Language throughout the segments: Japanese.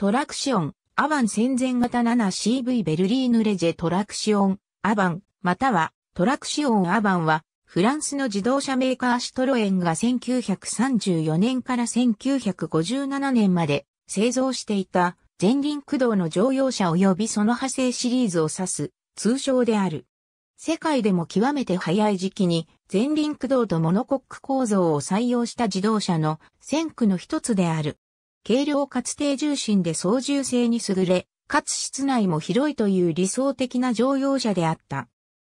トラクション、アバン戦前型 7CV ベルリーヌレジェトラクション、アバン、またはトラクションアバンは、フランスの自動車メーカーシトロエンが1934年から1957年まで製造していた前輪駆動の乗用車及びその派生シリーズを指す通称である。世界でも極めて早い時期に前輪駆動とモノコック構造を採用した自動車の先駆の一つである。軽量かつ低重心で操縦性に優れ、かつ室内も広いという理想的な乗用車であった。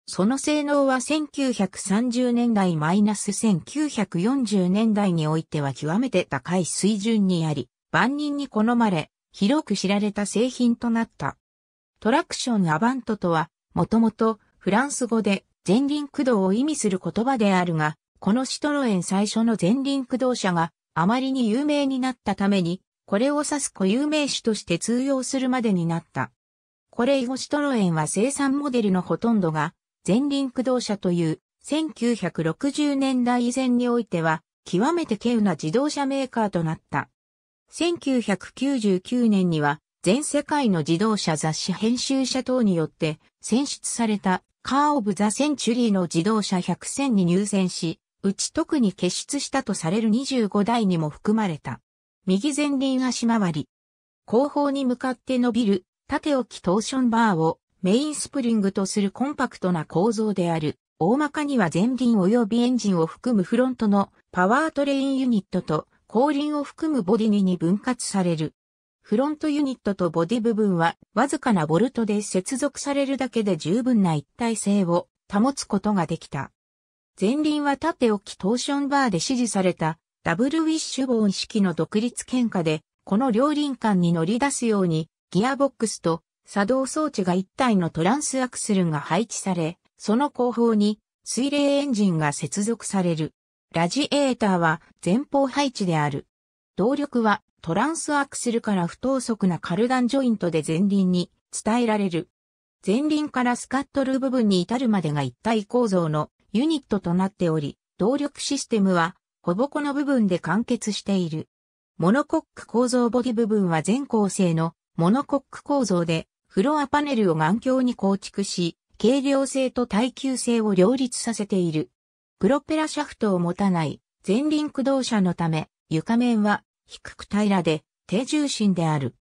その性能は1930年代マイナス1940年代においては極めて高い水準にあり、万人に好まれ、広く知られた製品となった。トラクションアバントとは、もともとフランス語で前輪駆動を意味する言葉であるが、このシトロエン最初の前輪駆動車があまりに有名になったために、これを指す固有名詞として通用するまでになった。これ以後シトロエンは生産モデルのほとんどが前輪駆動車という1960年代以前においては極めて稀有な自動車メーカーとなった。1999年には全世界の自動車雑誌編集者等によって選出されたカーオブザセンチュリーの自動車100選に入選し、うち特に傑出したとされる25台にも含まれた。右前輪足回り。後方に向かって伸びる縦置きトーションバーをメインスプリングとするコンパクトな構造である。大まかには前輪及びエンジンを含むフロントのパワートレインユニットと後輪を含むボディに分割される。フロントユニットとボディ部分はわずかなボルトで接続されるだけで十分な一体性を保つことができた。前輪は縦置きトーションバーで指示されたダブルウィッシュボーン式の独立喧嘩で、この両輪間に乗り出すようにギアボックスと作動装置が一体のトランスアクセルが配置され、その後方に水冷エンジンが接続される。ラジエーターは前方配置である。動力はトランスアクセルから不等速なカルダンジョイントで前輪に伝えられる。前輪からスカットル部分に至るまでが一体構造のユニットとなっており、動力システムは、ほぼこの部分で完結している。モノコック構造ボディ部分は全構成のモノコック構造で、フロアパネルを眼鏡に構築し、軽量性と耐久性を両立させている。プロペラシャフトを持たない前輪駆動車のため、床面は低く平らで低重心である。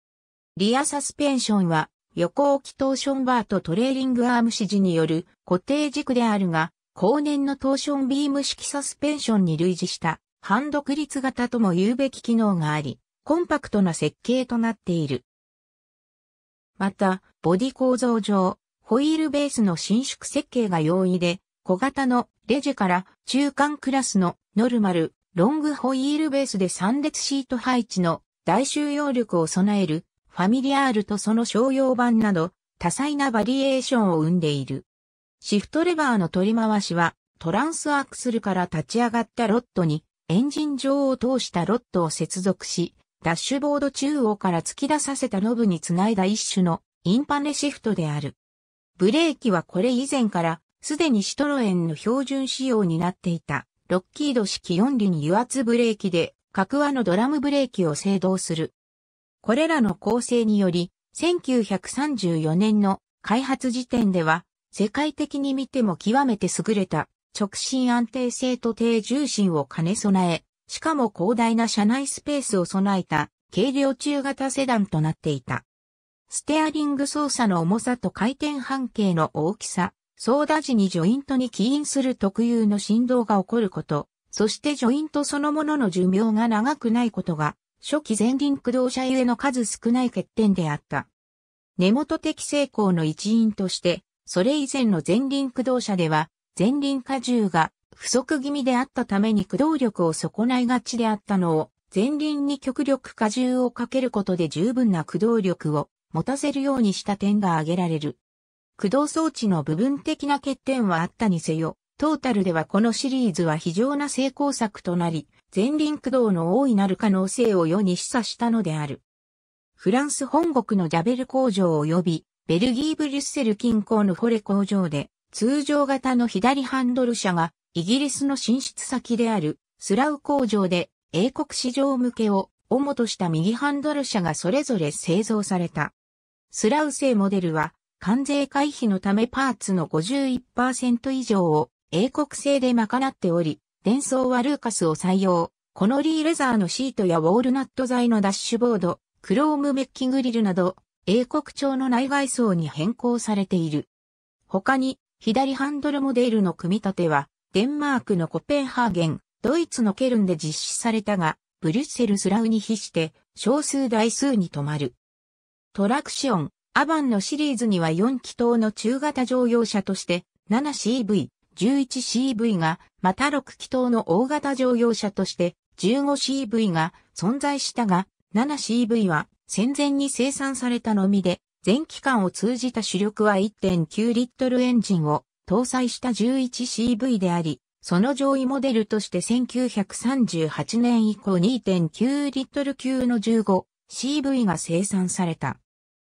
リアサスペンションは横置きトーションバーとトレーリングアーム指示による固定軸であるが、後年のトーションビーム式サスペンションに類似した半独立型とも言うべき機能があり、コンパクトな設計となっている。また、ボディ構造上、ホイールベースの伸縮設計が容易で、小型のレジから中間クラスのノルマル、ロングホイールベースで3列シート配置の大収容力を備えるファミリアールとその商用版など多彩なバリエーションを生んでいる。シフトレバーの取り回しは、トランスアクスルから立ち上がったロットに、エンジン上を通したロットを接続し、ダッシュボード中央から突き出させたノブにつないだ一種のインパネシフトである。ブレーキはこれ以前からすでにシトロエンの標準仕様になっていたロッキード式4輪油圧ブレーキで角輪のドラムブレーキを制動する。これらの構成により1934年の開発時点では世界的に見ても極めて優れた直進安定性と低重心を兼ね備え、しかも広大な車内スペースを備えた軽量中型セダンとなっていた。ステアリング操作の重さと回転半径の大きさ、操舵時にジョイントに起因する特有の振動が起こること、そしてジョイントそのものの寿命が長くないことが、初期前輪駆動車ゆえの数少ない欠点であった。根元的成功の一因として、それ以前の前輪駆動車では、前輪荷重が不足気味であったために駆動力を損ないがちであったのを、前輪に極力荷重をかけることで十分な駆動力を持たせるようにした点が挙げられる。駆動装置の部分的な欠点はあったにせよ、トータルではこのシリーズは非常な成功作となり、前輪駆動の大いなる可能性を世に示唆したのである。フランス本国のジャベル工場及びベルギーブリュッセル近郊のフォレ工場で、通常型の左ハンドル車が、イギリスの進出先であるスラウ工場で、英国市場向けを主とした右ハンドル車がそれぞれ製造された。スラウ製モデルは関税回避のためパーツの51%以上を英国製で賄っており、電装はルーカスを採用。このリーレザーのシートやウォールナット材のダッシュボード、クロームメッキグリルなど、英国調の内外装に変更されている。他に、左ハンドルモデルの組み立ては、デンマークのコペンハーゲン、ドイツのケルンで実施されたが、ブリュッセルスラウに比して少数台数に止まる。トラクション、アバンのシリーズには4気筒の中型乗用車として 7CV、11CV が、また6気筒の大型乗用車として 15CV が存在したが、7CV は戦前に生産されたのみで、全期間を通じた主力は1.9リットルエンジンを搭載した 11CV であり、その上位モデルとして1938年以降2.9リットル級の 15CV が生産された。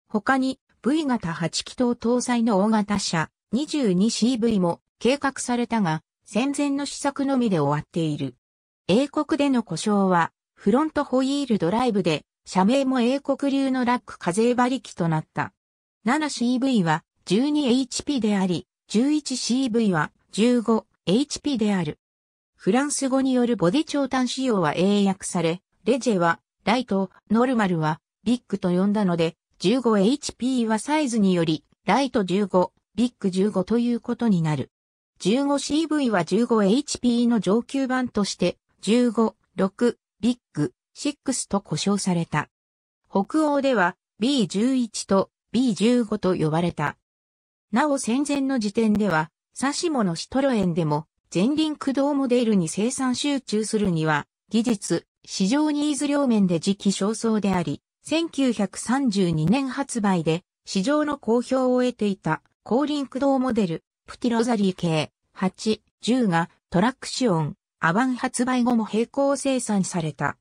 他に V 型8気筒搭載の大型車 22CV も計画されたが、戦前の試作のみで終わっている。英国での故障は、フロントホイールドライブで、社名も英国流のラック課税馬力となった。7CV は 12HP であり、11CV は 15HP である。フランス語によるボディ長短仕様は英訳され、レジェは、ライト、ノルマルは、ビッグと呼んだので、15HP はサイズにより、ライト15、ビッグ15ということになる。15CV は 15HP の上級版として、15、6、ビッグ、6と呼称された。北欧では B11 と B15 と呼ばれた。なお戦前の時点では、サシモのシトロエンでも前輪駆動モデルに生産集中するには、技術、市場ニーズ両面で時期尚早であり、1932年発売で市場の好評を得ていた後輪駆動モデル、プティロザリー系8、10がトラックシオン、アバン発売後も並行生産された。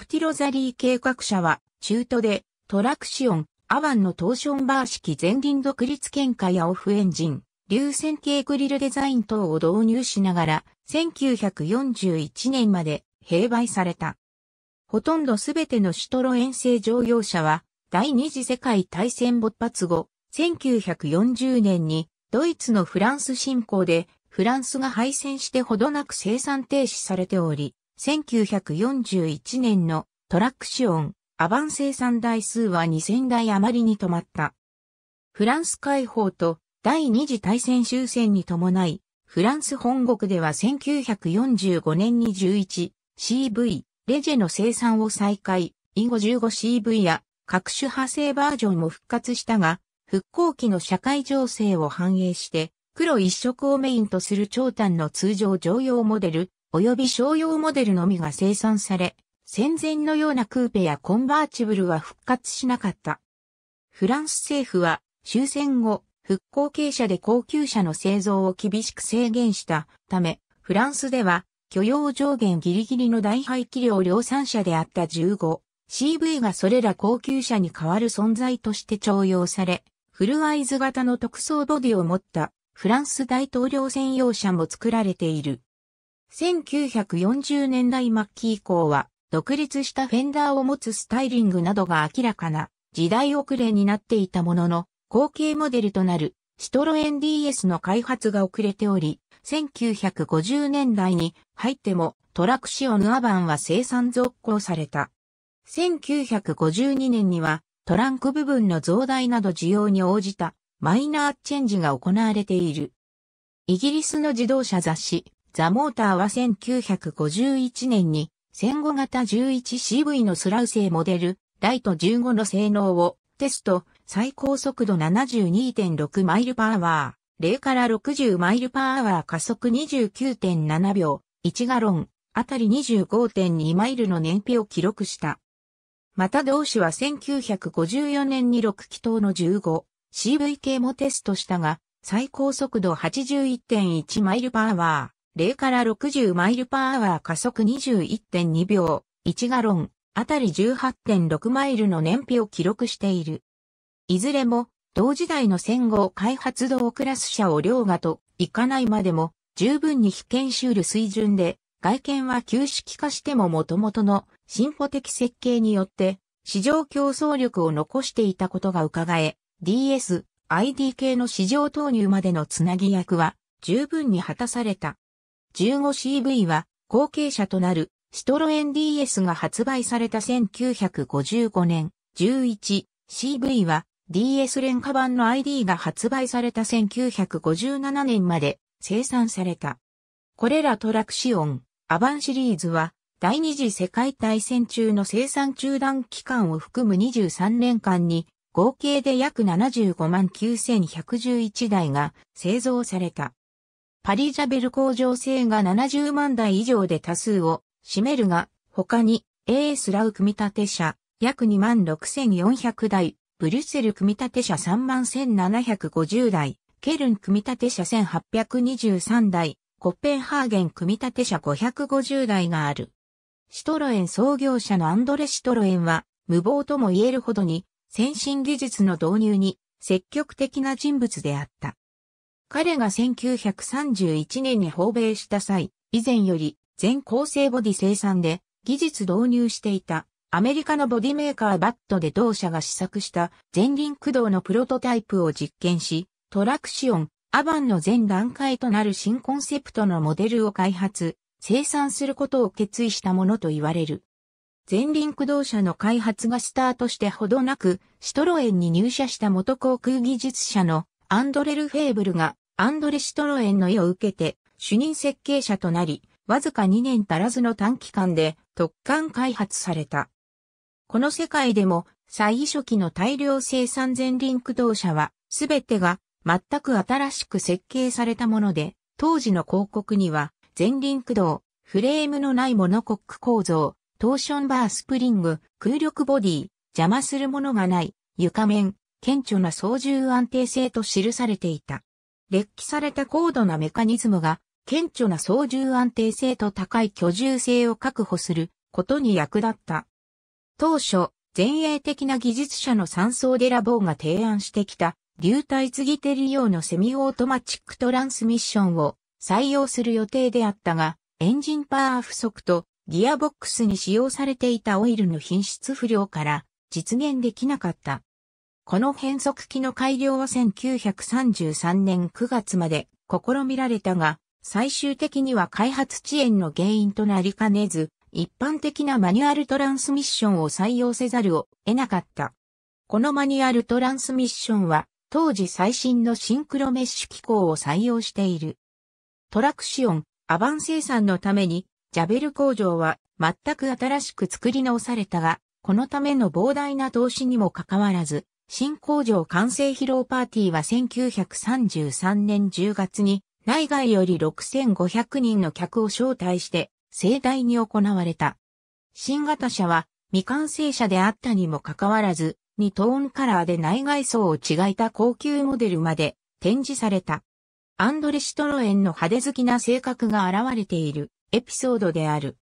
プティロザリー計画車は中途でトラクシオン、アバンのトーションバー式前輪独立圏下やオフエンジン、流線形グリルデザイン等を導入しながら1941年まで併売された。ほとんどすべてのシュトロ遠征乗用車は第二次世界大戦勃発後、1940年にドイツのフランス侵攻でフランスが敗戦してほどなく生産停止されており、1941年のトラックシオン、アバン生産台数は2000台余りに止まった。フランス解放と第二次大戦終戦に伴い、フランス本国では1945年に 11CV レジェの生産を再開、以後 15CV や各種派生バージョンも復活したが、復興期の社会情勢を反映して黒一色をメインとする長短の通常常用モデル、及び商用モデルのみが生産され、戦前のようなクーペやコンバーチブルは復活しなかった。フランス政府は終戦後、復興傾斜で高級車の製造を厳しく制限したため、フランスでは許容上限ギリギリの大排気量量産車であった 15CV がそれら高級車に代わる存在として重用され、フルアイズ型の特装ボディを持ったフランス大統領専用車も作られている。1940年代末期以降は、独立したフェンダーを持つスタイリングなどが明らかな時代遅れになっていたものの、後継モデルとなるシトロエン DS の開発が遅れており、1950年代に入ってもトラクシオンアバンは生産続行された。1952年にはトランク部分の増大など需要に応じたマイナーチェンジが行われている。イギリスの自動車雑誌、ザ・モーターは1951年に、15型 11CV のスラウ製モデル、ライト15の性能をテスト、最高速度72.6マイルパワー、0から60マイルパワー加速29.7秒、1ガロン、あたり25.2マイルの燃費を記録した。また同氏は1954年に6気筒の15、CV 系もテストしたが、最高速度81.1マイルパワー、0から60マイルパーアワー加速21.2秒、1ガロン、あたり18.6マイルの燃費を記録している。いずれも、同時代の戦後開発同クラス車を両がといかないまでも、十分に被験修る水準で、外見は旧式化しても元々の進歩的設計によって市場競争力を残していたことが伺え、DS、ID 系の市場投入までのつなぎ役は十分に果たされた。15CV は後継者となるシトロエン DS が発売された1955年、11CV は DS 廉価版の ID が発売された1957年まで生産された。これらトラクシオン、アバンシリーズは第二次世界大戦中の生産中断期間を含む23年間に合計で約75万9111台が製造された。パリジャベル工場製が70万台以上で多数を占めるが、他に AS ラウ組み立て車約2万6400台、ブリュッセル組み立て車3万1750台、ケルン組み立て車1823台、コッペンハーゲン組み立て車550台がある。シトロエン創業者のアンドレ・シトロエンは、無謀とも言えるほどに、先進技術の導入に積極的な人物であった。彼が1931年に訪米した際、以前より全構成ボディ生産で技術導入していたアメリカのボディメーカーバットで同社が試作した前輪駆動のプロトタイプを実験し、トラクシオン、アバンの前段階となる新コンセプトのモデルを開発、生産することを決意したものと言われる。前輪駆動車の開発がスタートしてほどなく、シトロエンに入社した元航空技術者のアンドレル・フェーブルがアンドレ・シトロエンの意を受けて、主任設計者となり、わずか2年足らずの短期間で特艦開発された。この世界でも最初期の大量生産前輪駆動車は、すべてが全く新しく設計されたもので、当時の広告には、前輪駆動、フレームのないモノコック構造、トーションバースプリング、空力ボディ、邪魔するものがない、床面、顕著な操縦安定性と記されていた。列記された高度なメカニズムが、顕著な操縦安定性と高い居住性を確保することに役立った。当初、前衛的な技術者のサンソー・デ・ラボーが提案してきた、流体継ぎ手利用のセミオートマチックトランスミッションを採用する予定であったが、エンジンパワー不足とギアボックスに使用されていたオイルの品質不良から実現できなかった。この変速機の改良は1933年9月まで試みられたが、最終的には開発遅延の原因となりかねず、一般的なマニュアルトランスミッションを採用せざるを得なかった。このマニュアルトランスミッションは、当時最新のシンクロメッシュ機構を採用している。トラクシオン、アバン生産のために、ジャベル工場は全く新しく作り直されたが、このための膨大な投資にもかかわらず、新工場完成披露パーティーは1933年10月に内外より6500人の客を招待して盛大に行われた。新型車は未完成車であったにもかかわらず、2トーンカラーで内外装を違いた高級モデルまで展示された。アンドレ・シトロエンの派手好きな性格が現れているエピソードである。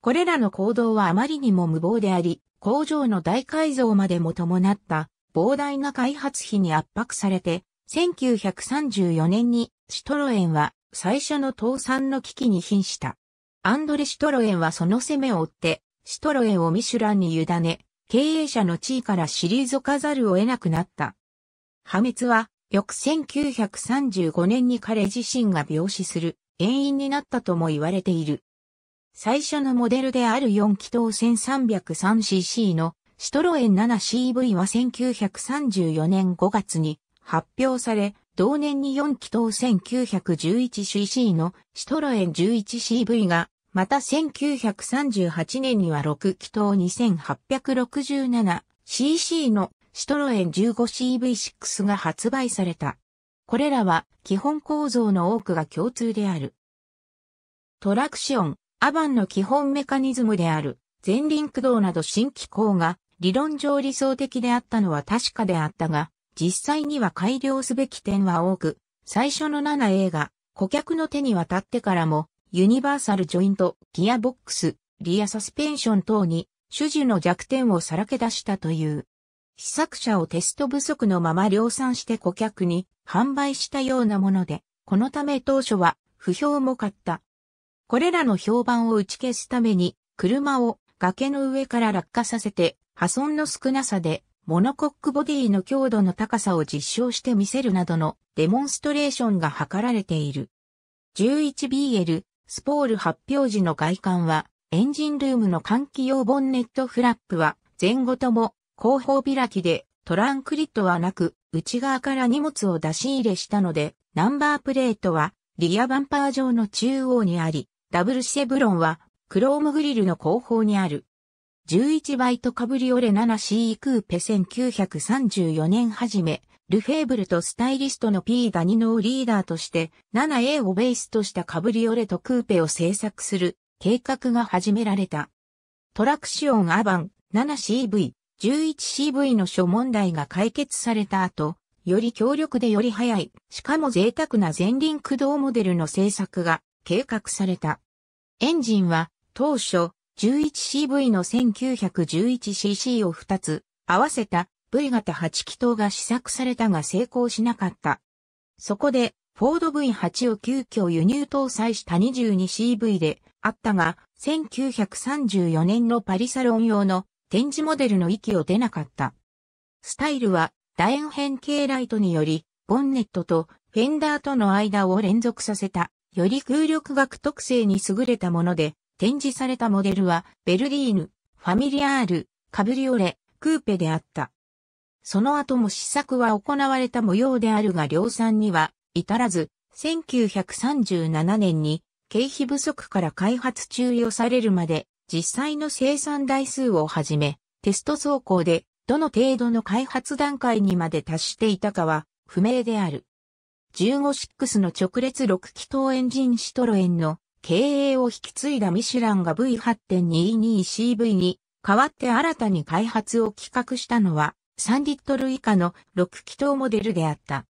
これらの行動はあまりにも無謀であり、工場の大改造までも伴った膨大な開発費に圧迫されて、1934年にシトロエンは最初の倒産の危機に瀕した。アンドレ・シトロエンはその攻めを追って、シトロエンをミシュランに委ね、経営者の地位から退かざるを得なくなった。破滅は、翌1935年に彼自身が病死する原因になったとも言われている。最初のモデルである4気筒 1303cc のシトロエン 7CV は1934年5月に発表され、同年に4気筒 1911cc のシトロエン 11CV が、また1938年には6気筒 2867cc のシトロエン 15CV6 が発売された。これらは基本構造の多くが共通である。トラクション、アバンの基本メカニズムである前輪駆動など新機構が理論上理想的であったのは確かであったが、実際には改良すべき点は多く、最初の 7A が顧客の手に渡ってからも、ユニバーサルジョイント、ギアボックス、リアサスペンション等に、主樹の弱点をさらけ出したという。試作車をテスト不足のまま量産して顧客に販売したようなもので、このため当初は不評も買った。これらの評判を打ち消すために、車を崖の上から落下させて破損の少なさでモノコックボディの強度の高さを実証してみせるなどのデモンストレーションが図られている。11BL スポール発表時の外観はエンジンルームの換気用ボンネットフラップは前後とも後方開きでトランクリットはなく内側から荷物を出し入れしたのでナンバープレートはリアバンパー上の中央にありダブルシェブロンはクロームグリルの後方にある。11バイトカブリオレ 7CE クーペ1934年始め、ルフェーブルとスタイリストの P ダニノーリーダーとして 7A をベースとしたカブリオレとクーペを製作する計画が始められた。トラクシオンアバン 7CV、11CV の諸問題が解決された後、より強力でより速い、しかも贅沢な前輪駆動モデルの製作が計画された。エンジンは当初 11CV の 1911cc を2つ合わせた V 型8気筒が試作されたが成功しなかった。そこで、フォード V8 を急遽輸入搭載した 22CV であったが、1934年のパリサロン用の展示モデルの息を出なかった。スタイルは楕円変形ライトにより、ボンネットとフェンダーとの間を連続させた、より空力学特性に優れたもので、展示されたモデルは、ベルリーヌ、ファミリアール、カブリオレ、クーペであった。その後も試作は行われた模様であるが量産には至らず、1937年に経費不足から開発中予されるまで実際の生産台数をはじめ、テスト走行でどの程度の開発段階にまで達していたかは不明である。15-6の直列6気筒エンジンシトロエンの経営を引き継いだミシュランが V8.22CV に代わって新たに開発を企画したのは3リットル以下の6気筒モデルであった。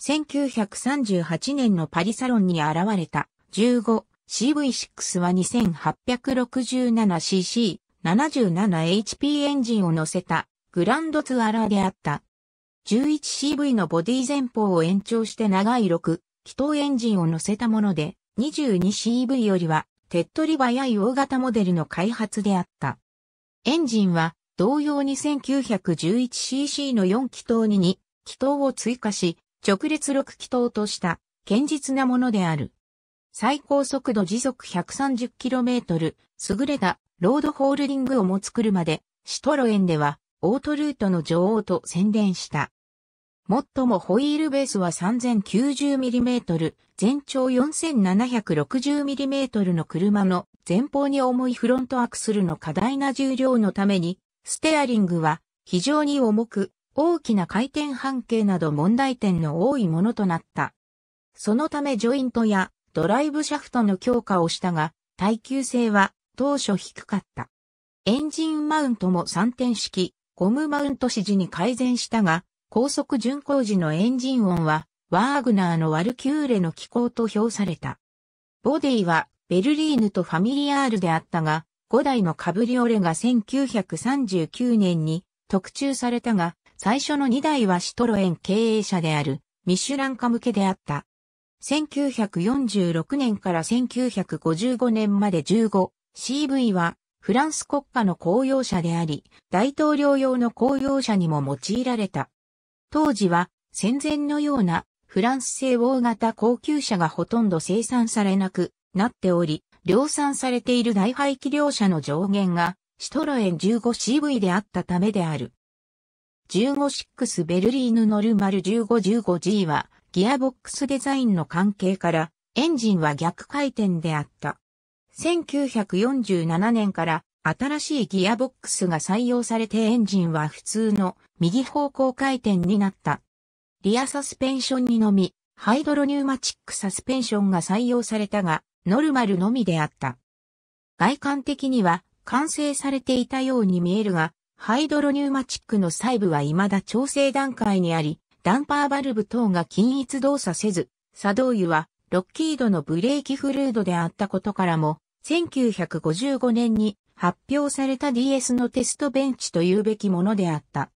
1938年のパリサロンに現れた 15CV6 は 2867cc、77HP エンジンを乗せたグランドツアラーであった。11CV のボディ前方を延長して長い6気筒エンジンを乗せたもので 22CV よりは手っ取り早い大型モデルの開発であった。エンジンは同様に 1911cc の4気筒に2気筒を追加し、直列6気筒とした堅実なものである。最高速度時速 130km、優れたロードホールディングを持つ車で、シトロエンではオートルートの女王と宣伝した。最もホイールベースは 3090mm、全長 4760mm の車の前方に重いフロントアクスルの過大な重量のために、ステアリングは非常に重く、大きな回転半径など問題点の多いものとなった。そのためジョイントやドライブシャフトの強化をしたが、耐久性は当初低かった。エンジンマウントも3点式、ゴムマウント指示に改善したが、高速巡航時のエンジン音は、ワーグナーのワルキューレの機構と評された。ボディはベルリーヌとファミリアールであったが、5台のカブリオレが1939年に特注されたが、最初の2台はシトロエン経営者であるミシュランカ向けであった。1946年から1955年まで 15CV はフランス国家の公用車であり、大統領用の公用車にも用いられた。当時は戦前のようなフランス製大型高級車がほとんど生産されなくなっており、量産されている大排気量車の上限がシトロエン 15CV であったためである。156ベルリーヌノルマル 1515G はギアボックスデザインの関係からエンジンは逆回転であった。1947年から新しいギアボックスが採用されてエンジンは普通の右方向回転になった。リアサスペンションにのみ、ハイドロニューマチックサスペンションが採用されたが、ノルマルのみであった。外観的には完成されていたように見えるが、ハイドロニューマチックの細部は未だ調整段階にあり、ダンパーバルブ等が均一動作せず、作動油はロッキードのブレーキフルードであったことからも、1955年に発表された DS のテストベンチというべきものであった。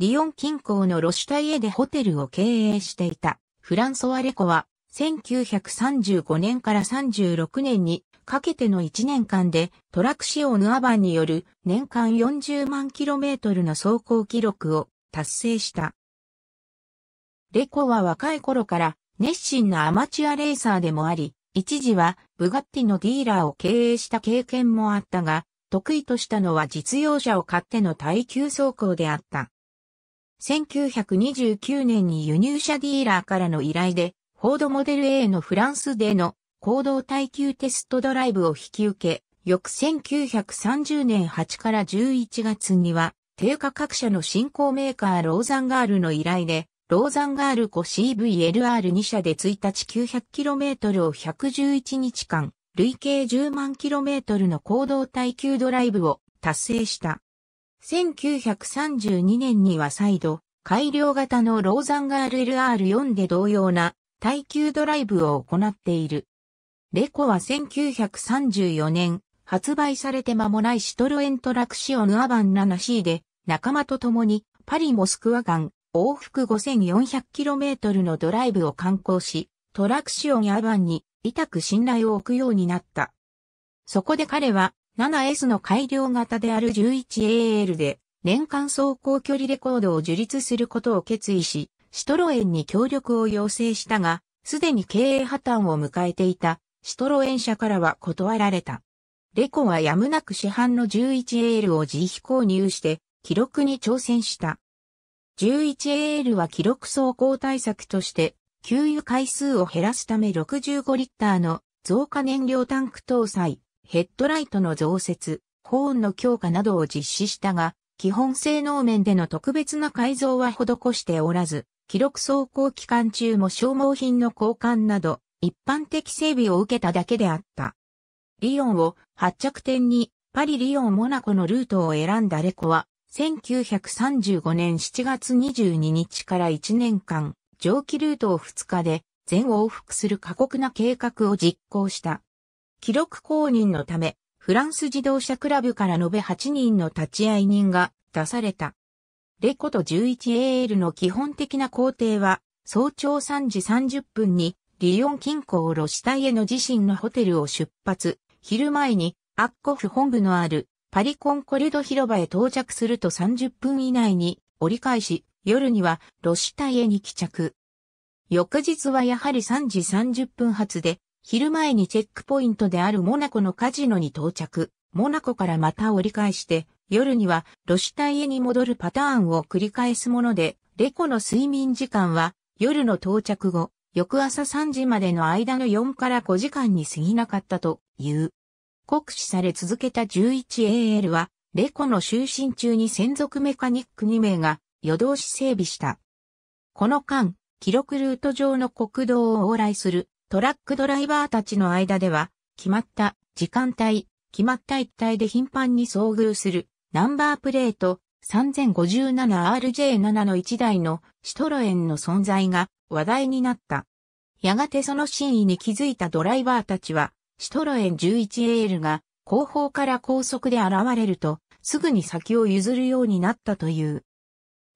リヨン近郊のロシュタイエでホテルを経営していたフランソワ・レコは1935年から36年にかけての1年間でトラクシオヌアバンによる年間40万キロメートルの走行記録を達成した。レコは若い頃から熱心なアマチュアレーサーでもあり、一時はブガッティのディーラーを経営した経験もあったが、得意としたのは実用車を買っての耐久走行であった。1929年に輸入車ディーラーからの依頼で、フォードモデル A のフランスでの行動耐久テストドライブを引き受け、翌1930年8から11月には、低価格車の新興メーカーローザンガールの依頼で、ローザンガール 5CVLR2 社で1日 900km を111日間、累計10万 km の行動耐久ドライブを達成した。1932年には再度、改良型のローザンガール LR4 で同様な耐久ドライブを行っている。レコは1934年、発売されて間もないシトロエントラクシオンアバン 7C で仲間と共にパリモスクワ間往復 5400km のドライブを観光し、トラクシオンアバンに痛く信頼を置くようになった。そこで彼は 7S の改良型である 11AL で年間走行距離レコードを樹立することを決意し、シトロエンに協力を要請したが、すでに経営破綻を迎えていたシトロエン社からは断られた。レコはやむなく市販の 11AL を自費購入して記録に挑戦した。11AL は記録走行対策として給油回数を減らすため65リッターの増加燃料タンク搭載、ヘッドライトの増設、ホーンの強化などを実施したが、基本性能面での特別な改造は施しておらず、記録走行期間中も消耗品の交換など、一般的整備を受けただけであった。リヨンを発着点にパリ・リヨン・モナコのルートを選んだレコは、1935年7月22日から1年間、蒸気ルートを2日で全往復する過酷な計画を実行した。記録公認のため、フランス自動車クラブから延べ8人の立ち会い人が出された。レコと 11AL の基本的な工程は、早朝3時30分にリヨン近郊ロシタイへの自身のホテルを出発、昼前にアッコフ本部のあるパリコンコルド広場へ到着すると30分以内に折り返し、夜にはロシタイへに帰着。翌日はやはり3時30分発で、昼前にチェックポイントであるモナコのカジノに到着。モナコからまた折り返して、夜にはロシタイへに戻るパターンを繰り返すもので、レコの睡眠時間は夜の到着後、翌朝3時までの間の4から5時間に過ぎなかったという。酷使され続けた 11AL は、レコの就寝中に専属メカニック2名が夜通し整備した。この間、記録ルート上の国道を往来するトラックドライバーたちの間では、決まった時間帯、決まった一帯で頻繁に遭遇するナンバープレート 3057RJ7 の1台のシトロエンの存在が話題になった。やがてその真意に気づいたドライバーたちは、シトロエン 11AL が後方から高速で現れると、すぐに先を譲るようになったという。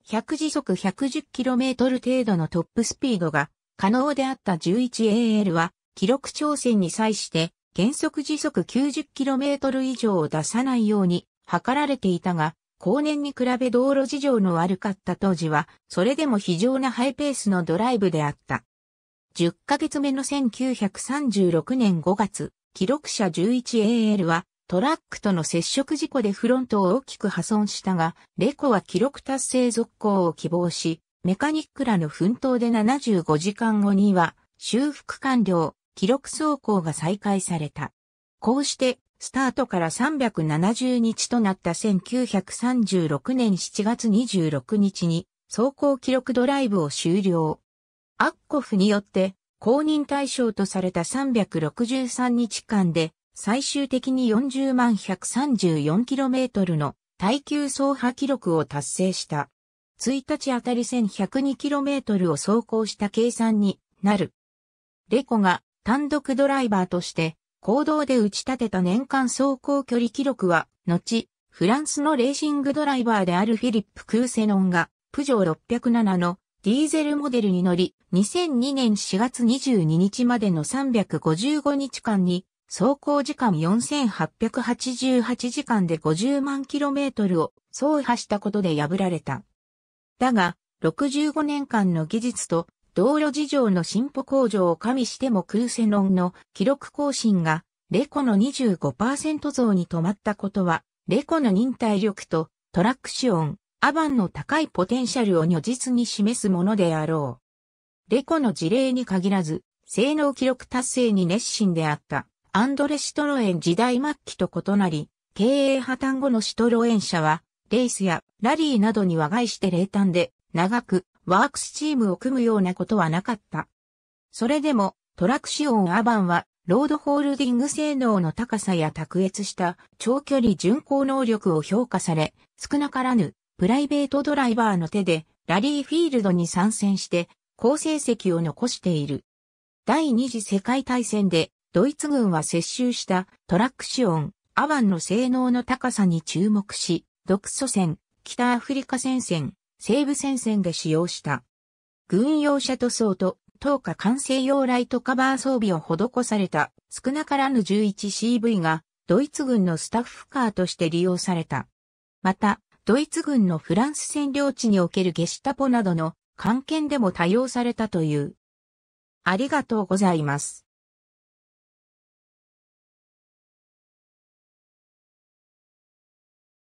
100時速 110km 程度のトップスピードが可能であった 11AL は記録挑戦に際して原則時速 90km 以上を出さないように図られていたが、後年に比べ道路事情の悪かった当時は、それでも非常なハイペースのドライブであった。10ヶ月目の1936年5月、記録車 11AL はトラックとの接触事故でフロントを大きく破損したが、レコは記録達成続行を希望し、メカニックらの奮闘で75時間後には修復完了、記録走行が再開された。こうして、スタートから370日となった1936年7月26日に走行記録ドライブを終了。アッコフによって公認対象とされた363日間で最終的に40万 134km の耐久走破記録を達成した。1日あたり 1102km を走行した計算になる。レコが単独ドライバーとして行動で打ち立てた年間走行距離記録は、後、フランスのレーシングドライバーであるフィリップ・クーセノンが、プジョー607のディーゼルモデルに乗り、2002年4月22日までの355日間に走行時間4888時間で50万キロメートルを走破したことで破られた。だが、65年間の技術と道路事情の進歩向上を加味してもクーセノンの記録更新がレコの25%増に止まったことは、レコの忍耐力とトラックシオン、アバンの高いポテンシャルを如実に示すものであろう。レコの事例に限らず、性能記録達成に熱心であったアンドレ・シトロエン時代末期と異なり、経営破綻後のシトロエン社は、レースやラリーなどに和外して冷淡で、長くワークスチームを組むようなことはなかった。それでも、トラクシオン・アバンは、ロードホールディング性能の高さや卓越した長距離巡航能力を評価され、少なからぬプライベートドライバーの手でラリーフィールドに参戦して好成績を残している。第二次世界大戦でドイツ軍は接収したトラックシオン、アバンの性能の高さに注目し、独ソ戦、北アフリカ戦線、西部戦線で使用した。軍用車塗装と等価完成用ライトカバー装備を施された少なからぬ 11CV がドイツ軍のスタッフカーとして利用された。また、ドイツ軍のフランス占領地におけるゲシュタポなどの関係でも多用されたという。ありがとうございます。